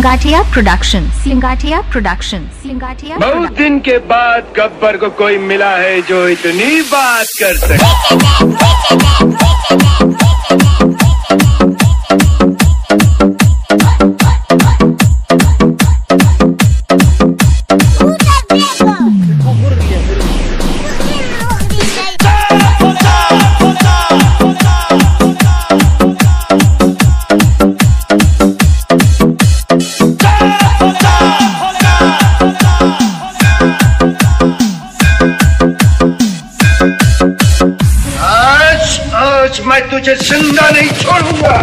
सिंगाठिया production Singathiya production सिंगाठिया बहुत दिन के बाद गब्बर को कोई मिला है जो इतनी बात कर सके। मैं तुझे ज़िंदा नहीं छोड़ूँगा।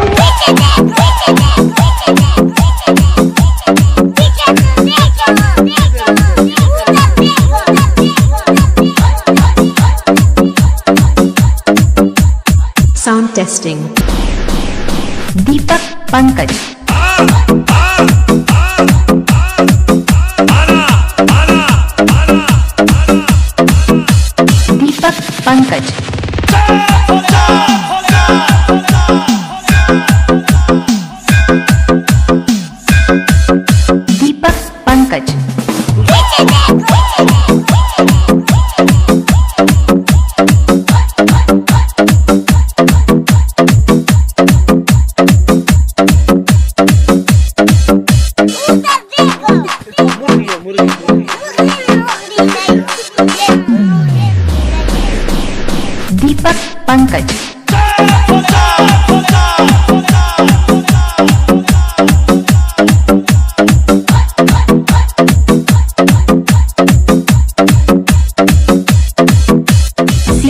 Sound testing. Deepak Pankaj Pankaj Deepak Pankaj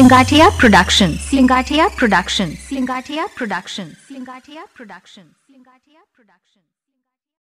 Singathiya production Singathiya production Singathiya production Singathiya production Singathiya production